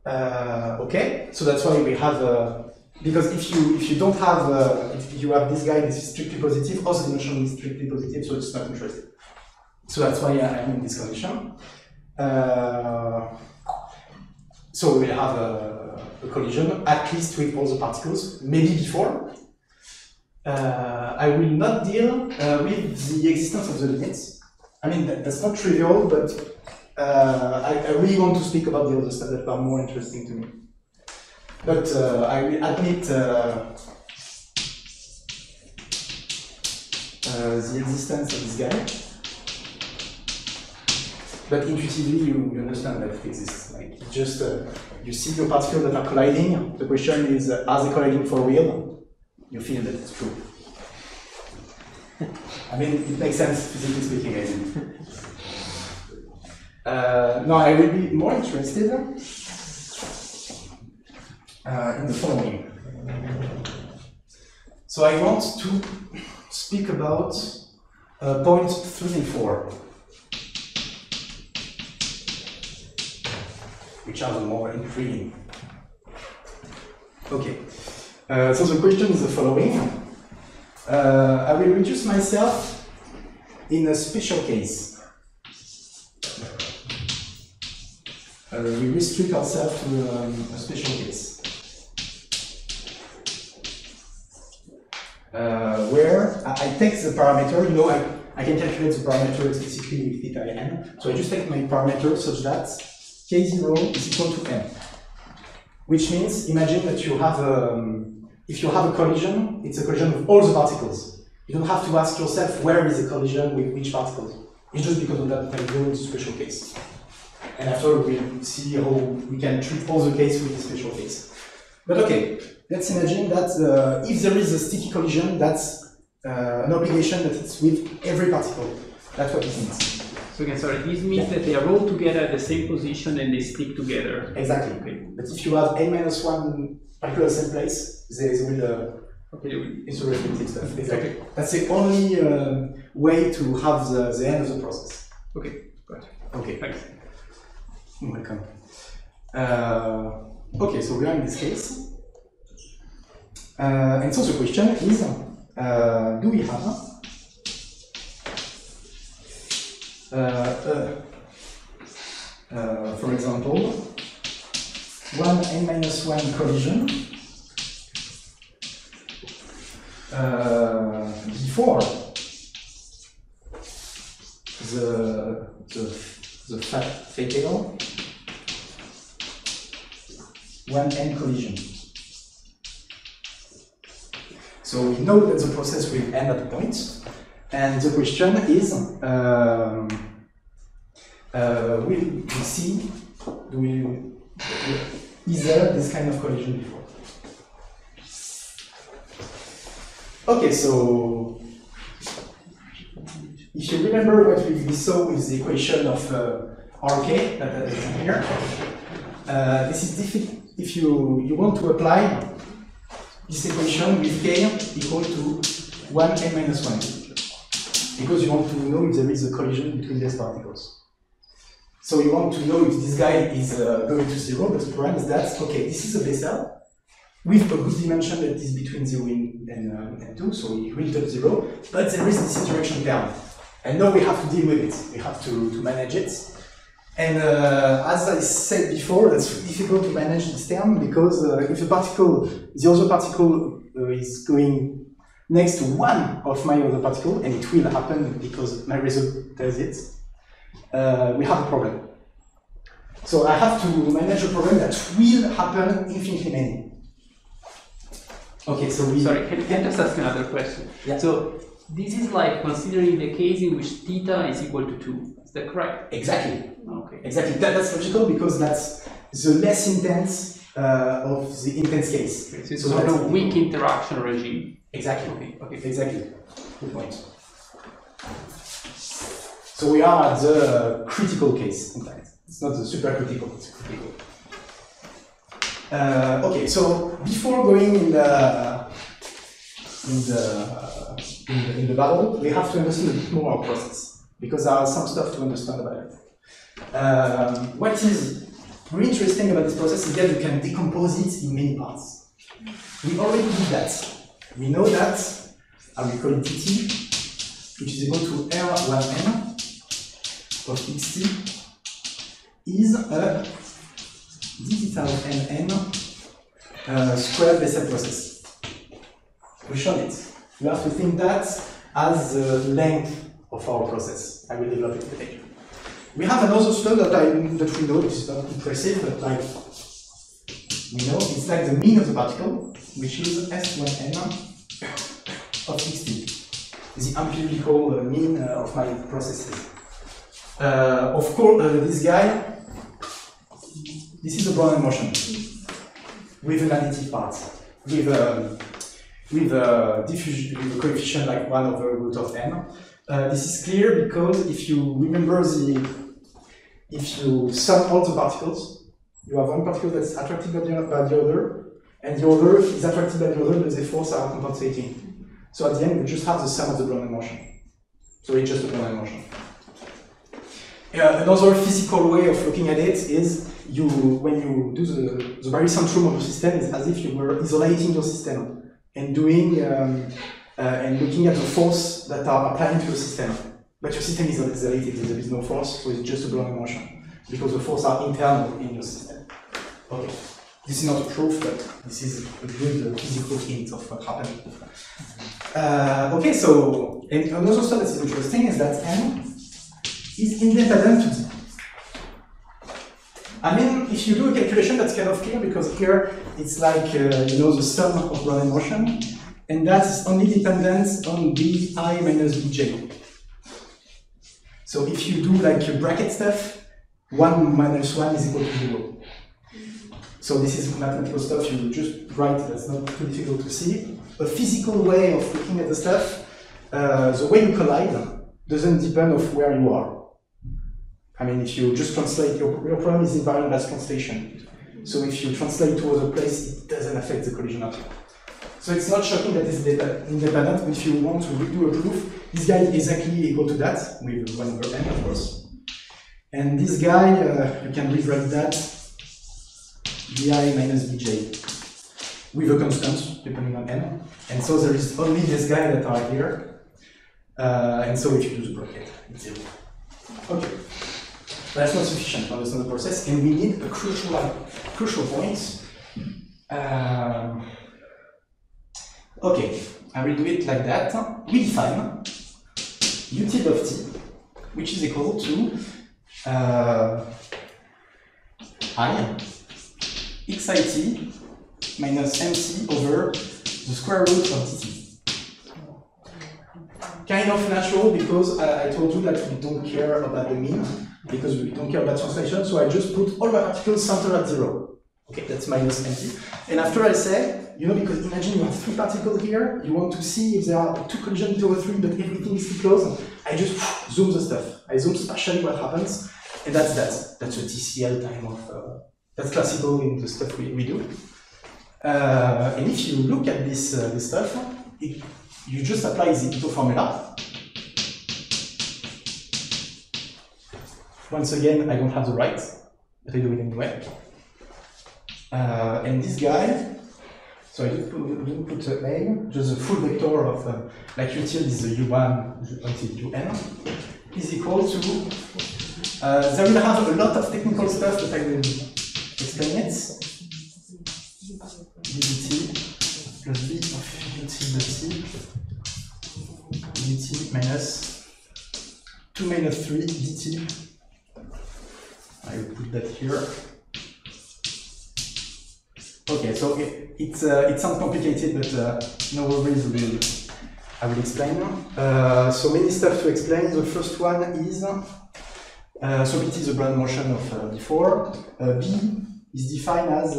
[SPEAKER 1] Uh, okay, so that's why we have, uh, because if you if you don't have, uh, if you have this guy, this is strictly positive, also the dimension is strictly positive, so it's not interesting. So that's why I am in this condition. Uh, so we'll have a, a, collision, at least with all the particles, maybe before. Uh, I will not deal uh, with the existence of the limits. I mean, that, that's not trivial, but uh, I, I, really want to speak about the other stuff that are more interesting to me. But uh, I will admit uh, the existence of this guy. But intuitively, you, you understand that it exists. Like, just uh, you see your particles that are colliding. The question is, uh, are they colliding for real? You feel that it's true. I mean, it makes sense physically speaking. I mean. Uh, no, I will be more interested uh, in the following. So I want to speak about uh, point three and four. which are the more intriguing. Okay, uh, so the question is the following. Uh, I will reduce myself in a special case. Uh, we restrict ourselves to um, a special case. Uh, where I, I take the parameter, you know, I, I can calculate the parameter explicitly with theta n. So I just take my parameter such that k0 is equal to m. Which means, imagine that you have a, um, if you have a collision, it's a collision of all the particles. You don't have to ask yourself where is the collision with which particles. It's just because of that Pythagorean special case. And after we'll see how we can treat all the case with the special case. But okay, let's imagine that uh, if there is a sticky collision, that's uh, an obligation that it's with every particle. That's what it means.
[SPEAKER 5] So again, sorry, this means that they are all together at the same position and they stick together.
[SPEAKER 1] Exactly. Okay. But if you have n minus one particle at the same place, they will uh,
[SPEAKER 5] okay,
[SPEAKER 1] it's a reflective stuff. Exactly. Okay. That's the only uh, way to have the, the end of the process.
[SPEAKER 5] Okay, got it.
[SPEAKER 1] Okay.
[SPEAKER 5] Thanks.
[SPEAKER 1] Welcome. Uh, okay, so we are in this case. Uh, and so the question is, uh, do we have uh, uh, uh, for example, one n minus one collision before the the the fat fatal one n collision. So we know that the process will end at a point, and the question is, um, uh, will we see, do we, is there this kind of collision before? Okay, so if you remember what we saw with the equation of uh, RK that is here, uh, this is difficult. If you, you want to apply this equation with k equal to 1 n minus 1, because you want to know if there is a collision between these particles. So you want to know if this guy is uh, going to zero, but the problem is that, okay, this is a Bessel with a good dimension that is between 0 and, and, uh, and 2, so it will touch 0, but there is this interaction term. And now we have to deal with it, we have to, to manage it. And uh, as I said before, it's difficult to manage this term because uh, if the particle, the other particle uh, is going next to one of my other particle, and it will happen because my result does it, uh, we have a problem. So I have to manage a problem that will happen infinitely many. Okay, so we.
[SPEAKER 5] Sorry, can, can I just ask another question?
[SPEAKER 1] Yeah.
[SPEAKER 5] So this is like considering the case in which theta is equal to 2. Is that correct?
[SPEAKER 1] Exactly.
[SPEAKER 5] Okay.
[SPEAKER 1] Exactly. That, that's logical because that's the less intense uh, of the intense case.
[SPEAKER 5] So it's
[SPEAKER 1] So
[SPEAKER 5] sort of weak interaction regime.
[SPEAKER 1] Exactly.
[SPEAKER 5] Okay, okay.
[SPEAKER 1] Exactly. Good point. So we are at the critical case, in fact. It's not the super critical, it's critical. Uh, okay, so before going in the in the, in the in we have to understand a bit more our process because there are some stuff to understand about it. Um, what is really interesting about this process is that you can decompose it in many parts. We already did that. We know that I will call it dt, which is equal to R1n of xt is a d theta of nn uh, squared Bessel process. We shown it. You have to think that as the length of our process. I will develop it later. We have another stuff that I that we know, which is not impressive, but like we know it's like the mean of the particle, which is S1n of xt, the empirical uh, mean uh, of my processes. Uh, of course, uh, this guy, this is a Brownian motion with an additive part, with um, with a diffusion, with a coefficient like one over root of n. Uh, this is clear because if you remember the, if you sum all the particles, you have one particle that's attracted by the, by the other, and the other is attracted by the other, but the forces are compensating. So at the end, we just have the sum of the Brownian motion. So it's just a Brownian motion. Uh, another physical way of looking at it is you when you do the, the barycentrum of your system, it's as if you were isolating your system and doing um, uh, and looking at the force that are applying to the system. But your system is not isolated, there is no force, so it's just a Brownian motion because the forces are internal in your system. Okay. This is not a proof, but this is a good uh, physical hint of what happened. Uh, okay, so and another stuff that is interesting is that n is independent. I mean, if you do a calculation, that's kind of clear because here it's like uh, you know the sum of Brownian motion, and that's only dependent on bi minus bj. So if you do like your bracket stuff, one minus one is equal to zero. So this is mathematical stuff you just write, that's not too difficult to see. A physical way of looking at the stuff, uh, the way you collide doesn't depend of where you are. I mean, if you just translate, your, your problem is invariant as translation. So if you translate to other place, it doesn't affect the collision at all. So it's not shocking that it's independent, if you want to redo a proof, this guy is exactly equal to that, with 1 over n, of course. And this guy, uh, you can rewrite that bi minus bj with a constant depending on n. And so there is only this guy that are here. Uh, and so if you do the bracket, it's zero. Okay. That's not sufficient to understand the process, and we need a crucial, crucial point. Um, okay, I will do it like that. We define ut of t, which is equal to uh, i minus mc over the square root of dt. Kind of natural because I, I told you that we don't care about the mean, because we don't care about translation, so I just put all my particles centered at zero. Okay, that's minus empty. And after I say, you know, because imagine you have three particles here, you want to see if there are two collisions or three, but everything is too close. I just zoom the stuff. I zoom spatially what happens, and that's that. That's a TCL time of. Uh, that's classical in the stuff we, we do. Uh, and if you look at this uh, this stuff, it, you just apply the Ito formula. Once again, I don't have the right, but I do it anyway. Uh, and this guy, so I didn't put, didn't put a A, just a full vector of, uh, like util is the U1 until UN, is equal to, uh, there will have a lot of technical stuff, but I will explain it. ddt 2 minus 3 dt. I will put that here. Okay, so it, it's, uh, it sounds complicated, but uh, no worries, will, I will explain. Uh, so many stuff to explain. The first one is, uh, so BT is the Brownian motion of uh, before. Uh, B is defined as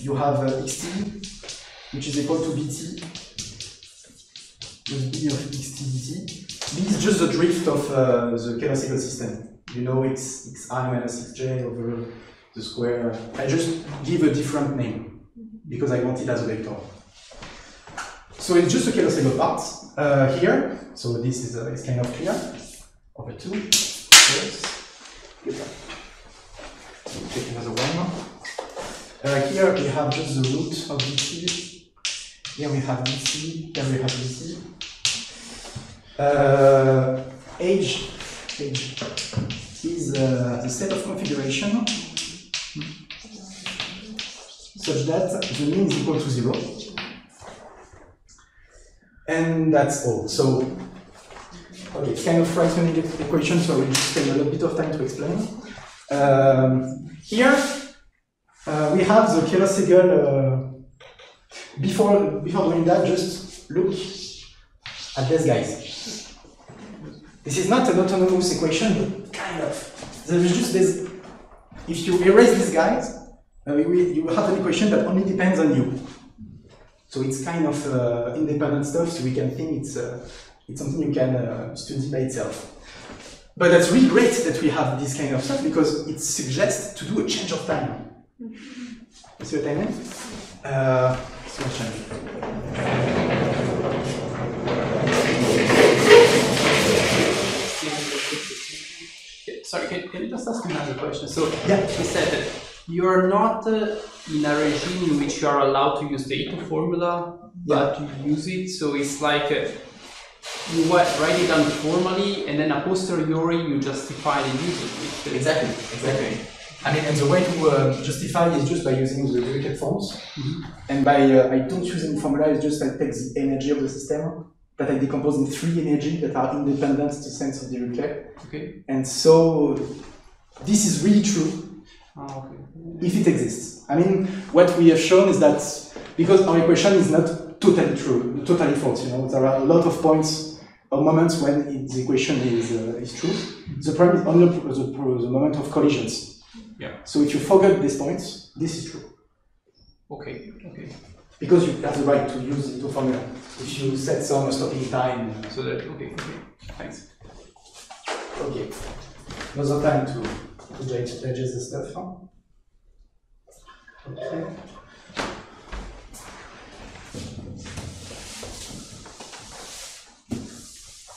[SPEAKER 1] you have xt, which is equal to BT plus B of xt dt. B is just the drift of uh, the classical system. You know it's i minus xj over the square. I just give a different name because I want it as a vector. So it's just a Keller part uh, here. So this is, uh, kind of clear. Over two. Yes. Good. So take another one. Uh, here we have just the root of dt. Here we have dt. Here we have dt. Uh, age, age is uh, the set of configuration such that the mean is equal to zero. And that's all. So, okay, it's kind of frightening equation, so we'll spend a little bit of time to explain. Um, here, uh, we have the Keller-Segel. Uh, before, before doing that, just look at these guys. This is not an autonomous equation, but kind of. There is just this. If you erase these guys, uh, you, will, have an equation that only depends on you. So it's kind of uh, independent stuff, so we can think it's, uh, it's something you can uh, study by itself. But that's really great that we have this kind of stuff because it suggests to do a change of time. You see what I mean? Uh, so
[SPEAKER 5] Sorry, can, can you just ask another question? So
[SPEAKER 1] Yeah.
[SPEAKER 5] you said that you're not uh, in a regime in which you are allowed to use the Ito formula, but you use it. So it's like uh, you write it down formally, and then a posteriori you justify the use it.
[SPEAKER 1] Exactly, exactly. I mean, and the way to uh, justify is just by using the Dirichlet forms. And by, uh, I don't use any formula, it's just I take the energy of the system that I decompose in three energy that are independent to sense of Dirichlet.
[SPEAKER 5] Okay.
[SPEAKER 1] And so, this is really true
[SPEAKER 5] Ah, okay.
[SPEAKER 1] if it exists. I mean, what we have shown is that because our equation is not totally true, totally false, you know, there are a lot of points or moments when it, the equation is, uh, is true. The problem is only the, the moment of collisions.
[SPEAKER 5] Yeah.
[SPEAKER 1] So if you forget these points, this is true.
[SPEAKER 5] Okay. Okay.
[SPEAKER 1] Because you have the right to use the Ito formula. If you set some stopping time,
[SPEAKER 5] So that okay. Okay. Thanks.
[SPEAKER 1] okay. Another time to, to digest the stuff. Huh? Okay.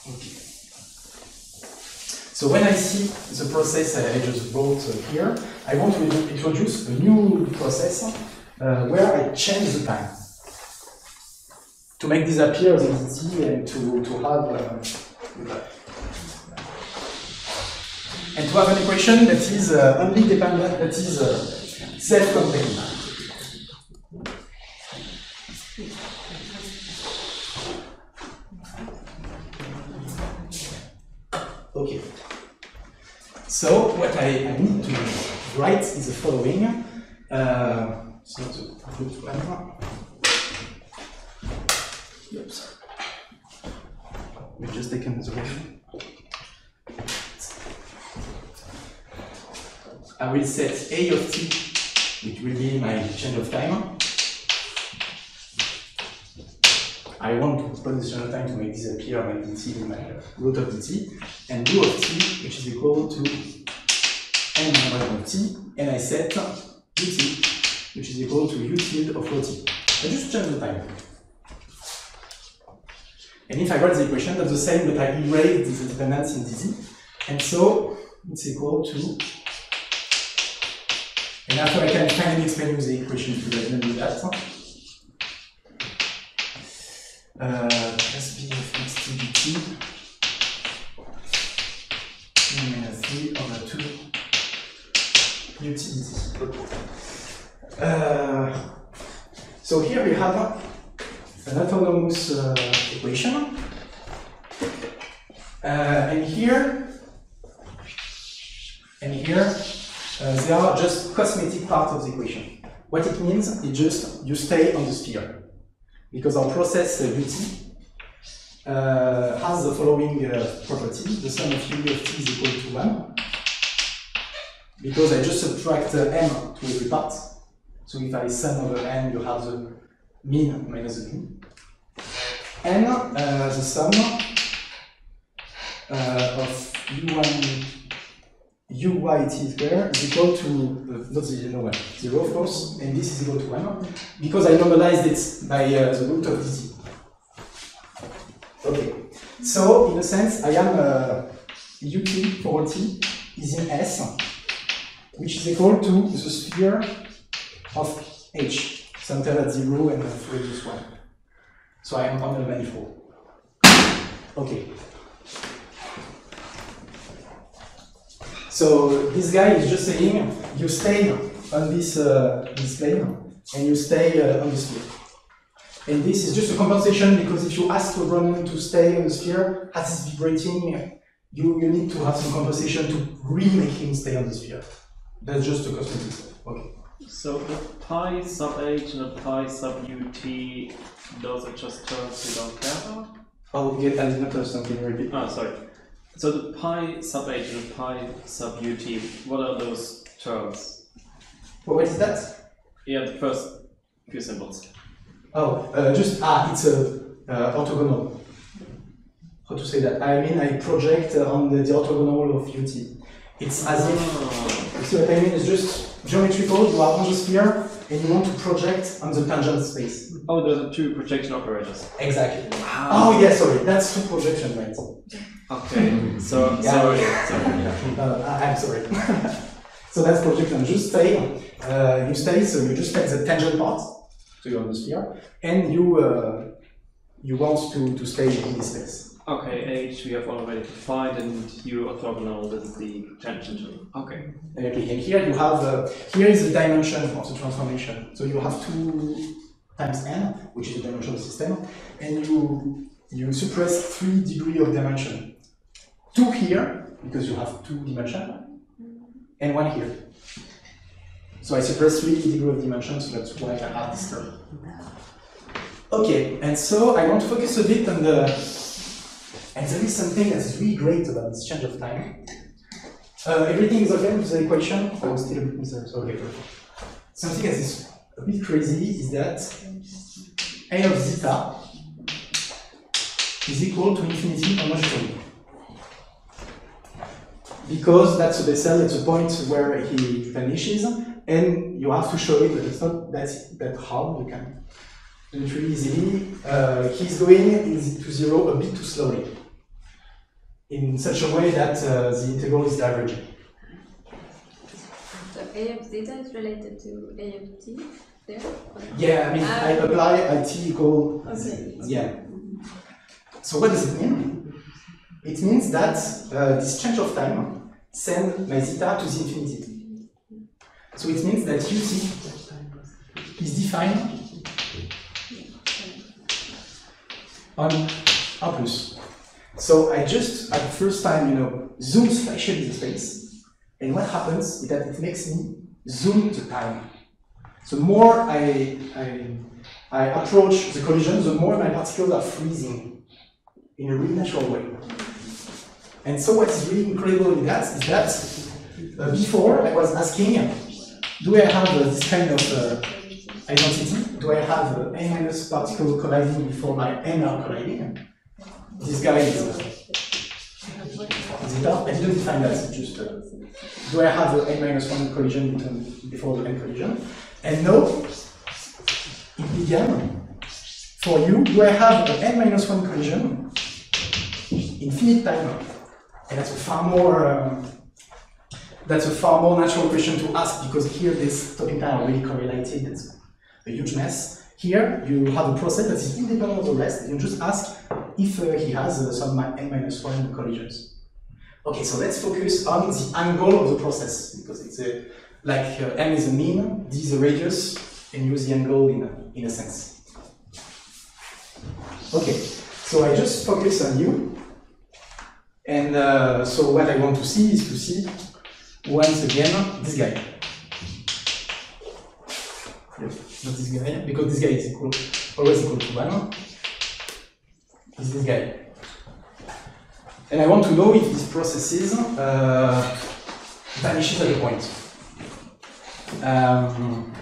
[SPEAKER 1] Okay. So when I see the process I just wrote uh, here, I want to introduce a new process uh, where I change the time to make disappear the entity and to, to have uh, and to have an equation that is uh, only dependent, that is uh, self-contained. Okay. So what I, I need to write is the following. Uh, it's not a good one. Oops. We just taken the version. I will set A of t which will be my change of time. I want to put this of time to make disappear my dt my root of dt, and u of t, which is equal to n minus 1 of t, and I set ut, which is equal to u tilde of rho t. I just change the time. And if I write the equation, that's the same, but I erase the dependence in dt, and so it's equal to and after I can finally explain you the equation to let them do that. Uh, plus b of x t dt minus 3 over 2 ut dt. Uh, so here we have an autonomous uh, equation. Uh, and here, and here, uh, they are just cosmetic part of the equation. What it means is just you stay on the sphere. Because our process ut uh, has the following uh, property. The sum of u of t is equal to 1. Because I just subtract uh, m to every part. So if I sum over n, you have the mean minus the mean. And uh, the sum uh, of u1 uyt square is equal to, uh, not the no one, 0 of course, and this is equal to 1, because I normalized it by uh, the root of dt. Okay, so in a sense, I am uh, ut for t is in S, which is equal to the sphere of h, centered at 0 and of radius 1. So I am on a manifold. Okay. So this guy is just saying you stay on this uh, this plane and you stay uh, on the sphere. And this is just a compensation because if you ask LeBron to stay on the sphere as it's vibrating, you, you need to have some compensation to really make him stay on the sphere. That's just a cosmetic. Okay.
[SPEAKER 3] So the pi sub h and the pi sub ut, those are just terms we don't care about?
[SPEAKER 1] Oh, yeah, I did not understand. Can you repeat?
[SPEAKER 3] Oh, sorry. So the pi sub h and the pi sub ut, what are those terms?
[SPEAKER 1] Well, what is that?
[SPEAKER 3] Yeah, the first few symbols.
[SPEAKER 1] Oh, uh, just ah, it's a uh, orthogonal. How to say that? I mean, I project uh, on the, the orthogonal of ut. It's as if
[SPEAKER 3] Oh,
[SPEAKER 1] you see what I mean. It's just geometrical. You are on the sphere and you want to project on the tangent space.
[SPEAKER 3] oh those are two projection operators.
[SPEAKER 1] Exactly. Oh yeah, sorry. That's two projection, right?
[SPEAKER 3] Okay, so
[SPEAKER 1] Yeah.
[SPEAKER 3] sorry, sorry, yeah.
[SPEAKER 1] Uh, I- I'm sorry. so that's projection. Just stay. Uh, you stay. So you just take the tangent part. So you're on the sphere, and you uh, you want to to stay in this space.
[SPEAKER 3] Okay, h we have already defined, and u orthogonal, is the tangent. Okay.
[SPEAKER 1] Okay, and here you have, uh, here is the dimension of the transformation. So you have two times n, which is the dimension of the system, and you, you suppress three degree of dimension. Two here, because you have two dimension, and one here. So I suppress three degree of dimension, so that's why I have this term. Okay, and so I want to focus a bit on the, and there is something that's really great about this change of time. Uh, everything is okay with the equation? I was still a bit. Okay, perfect. Something that is a bit crazy is that A of zeta is equal to infinity homogeneity. Because that's a Bessel, that's a point where he vanishes, and you have to show it, but it's not that, that hard, you can do it really easily. Uh, he's going to zero a bit too slowly in such a way that uh, the integral is diverging.
[SPEAKER 2] So A of zeta is related to A of t there?
[SPEAKER 1] Yeah, I mean, I
[SPEAKER 2] Ah.
[SPEAKER 1] apply IT equal,
[SPEAKER 2] Okay.
[SPEAKER 1] yeah. So what does it mean? It means that uh, this change of time send my zeta to the infinity. So it means that ut is defined on R plus. So I just, at the first time, you know, zoom spatially the space, and what happens is that it makes me zoom the time. So more I, I, I approach the collision, the more my particles are freezing in a really natural way. And so what's really incredible in that is that uh, before I was asking do I have uh, this kind of uh, identity? Do I have uh, n minus particle colliding before my n are colliding? This guy is uh, zeta. I didn't that. Just uh, do I have uh, n minus one collision between, before the n collision? And no, it began for you. Do I have an n minus one collision infinite time? And that's a far more. Um, that's a far more natural question to ask because here this topic time are really correlated. It's a huge mess. Here you have a process that is independent of the rest. You just ask if uh, he has uh, some n minus one collisions. Okay, so let's focus on the angle of the process because it's a like uh, m is a mean, d is a radius, and use the angle in a, in a sense. Okay, so I just focus on you, and uh, so what I want to see is to see once again this guy. Not this guy, because this guy is equal, always equal to one. Is this guy. And I want to know if this processes uh, vanishes at a point. Um,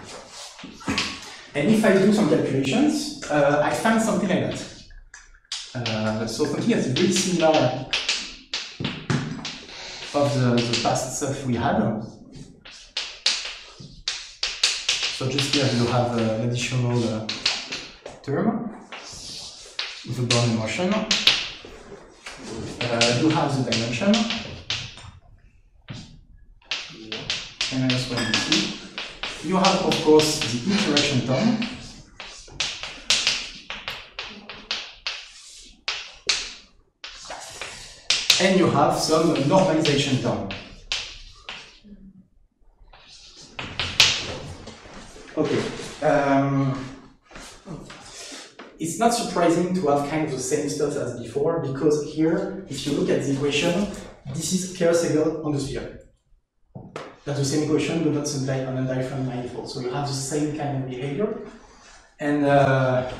[SPEAKER 1] and if I do some calculations, uh, I find something like that. Uh, so something that's very similar of the, the past stuff we had. So just here you have uh, an additional uh, term Brownian motion. Uh, you have the dimension. And 1 dt. You have, of course, the interaction term. And you have some normalization term. Okay. Um, it's not surprising to have kind of the same stuff as before because here, if you look at the equation, this is angle on the sphere. That's the same equation, but not simply on a different manifold. So you have the same kind of behavior. And uh,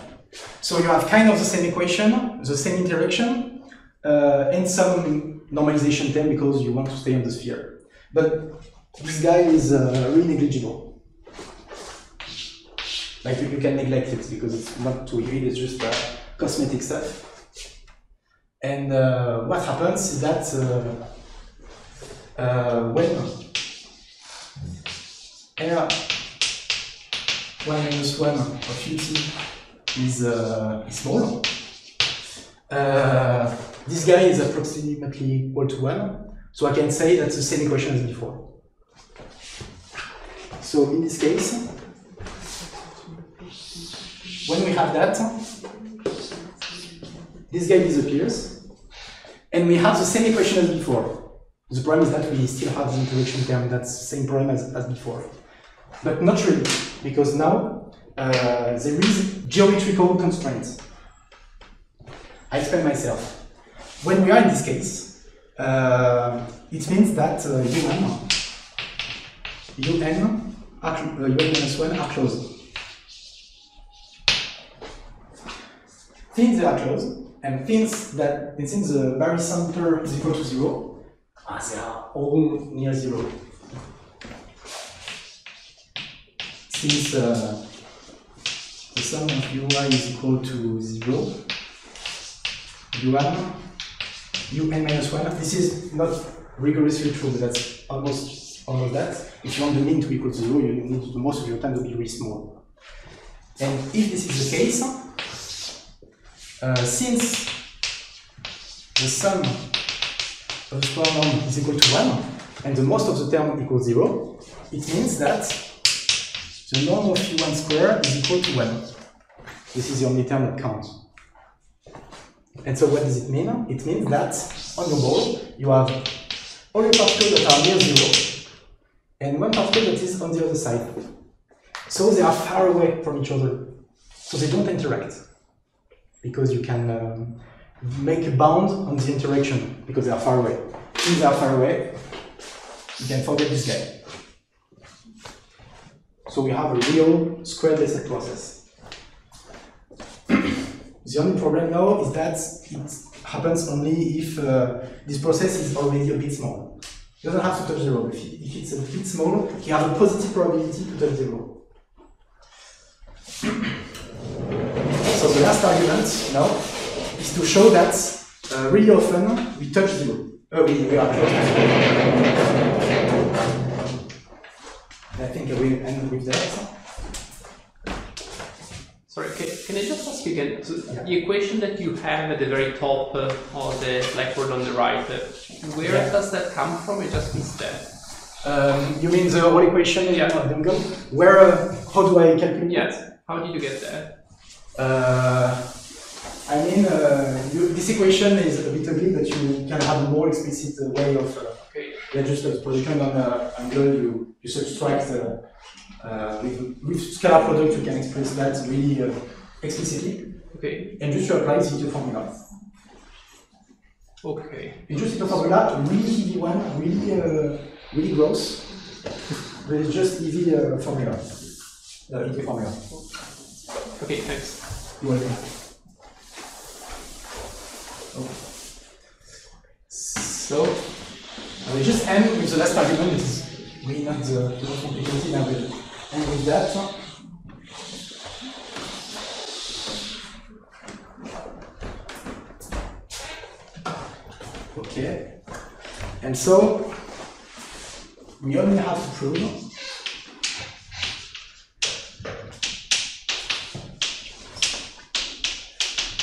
[SPEAKER 1] so you have kind of the same equation, the same interaction, uh, and some normalization term because you want to stay on the sphere. But this guy is uh, really negligible. Like you, can neglect it because it's not too read, it's just uh, cosmetic stuff. And uh, what happens is that uh, uh, when r 1 minus 1 of ut is, uh, is small, this guy is approximately equal to 1, so I can say that's the same equation as before. So in this case, when we have that, this guy disappears, and we have the same equation as before. The problem is that we still have the interaction term, that's the same problem as, as before. But not really, because now uh, there is geometrical constraints. I explain myself. When we are in this case, uh, it means that uh, un, un, uh, un minus 1 are closed. Things they are closed, and things that, since the barycenter is equal to 0, ah, they are all near 0. Since uh, the sum of ui is equal to 0, u1, un minus 1, this is not rigorously true, but that's almost, almost that. If you want the mean to equal to 0, you need most of your time to be really small. And if this is the case, uh, since the sum of the square norm is equal to 1, and the most of the term equals 0, it means that the norm of u1 square is equal to 1. This is the only term that counts. And so what does it mean? It means that on your ball, you have all your particles that are near 0, and one particle that is on the other side. So they are far away from each other. So they don't interact. Because you can um, make a bound on the interaction because they are far away. Since they are far away, you can forget this guy. So we have a real squared Bessel process. the only problem now is that it happens only if uh, this process is already a bit small. It doesn't have to touch zero. If, it- if it's a bit small, you have a positive probability to touch zero. So the last argument now is to show that uh, really often we touch zero. Uh, we, we are close to zero. I think I will end with that.
[SPEAKER 5] Sorry, can, can I just ask you again? So the equation that you have at the very top uh, of the blackboard on the right, uh, where
[SPEAKER 1] Yeah.
[SPEAKER 5] does that come from? I just missed that.
[SPEAKER 1] Um, you mean the whole equation
[SPEAKER 5] Yeah.
[SPEAKER 1] of angle? Where, uh, how do I calculate?
[SPEAKER 5] Yes. How did you get that?
[SPEAKER 1] Uh, I mean, uh, you, this equation is a bit ugly, but you can have a more explicit uh, way of uh,
[SPEAKER 5] Okay.
[SPEAKER 1] yeah, just a projection on uh, angle. You, you subtract uh, uh, with, with scalar product. You can express that really uh, explicitly,
[SPEAKER 5] Okay.
[SPEAKER 1] and just you apply the Ito formula.
[SPEAKER 5] Okay.
[SPEAKER 1] You just Ito formula, really easy one, really uh, really gross, but it's just easy uh, formula. Ito formula.
[SPEAKER 5] Okay. Thanks.
[SPEAKER 1] Okay. So, I will just end with the last argument. It's really not the most complicated. I will end with that. Okay. And so, we only have to prove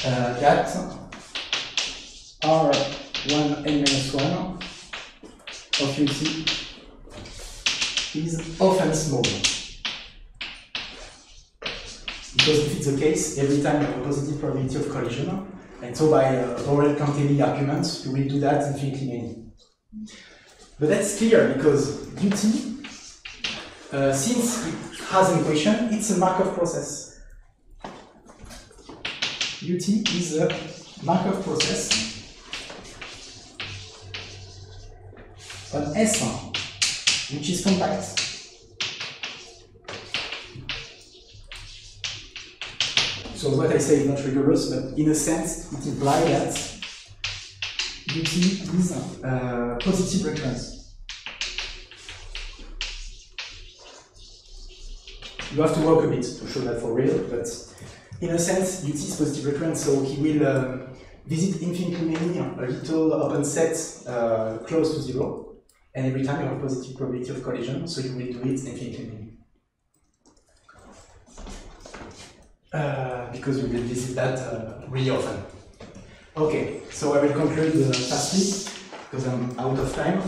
[SPEAKER 1] uh, that R1 n minus 1 of ut is often small. Because if it's the case, every time you have a positive probability of collision, and so by uh, Borel-Cantelli argument, you will do that infinitely many. But that's clear because ut, uh, since it has an equation, it's a Markov process. Ut is a Markov process on S1, which is compact. So what I say is not rigorous, but in a sense, it implies that ut is uh, positive recurrence. You have to work a bit to show that for real, but in a sense, ut is positive recurrence, so he will uh, visit infinitely many, a little open set uh, close to zero, and every time you have positive probability of collision, so you will do it infinitely many. Uh, because you will visit that uh, really often. Okay, so I will conclude uh, fastly, because I'm out of time.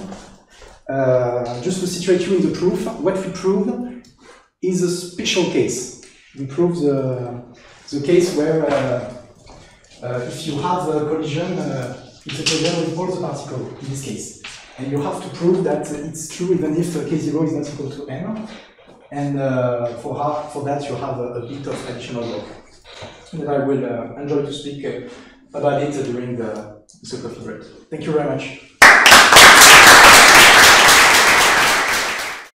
[SPEAKER 1] Uh, just to situate you in the proof, what we prove is a special case. We prove the, the case where uh, uh, if you have a collision, uh, it's a collision with all the particles, in this case. And you have to prove that it's true even if uh, k0 is not equal to n. And uh, for, ha- for that, you have a, a bit of additional work. And I will uh, enjoy to speak uh, about it during the, the coffee break. Thank you very much.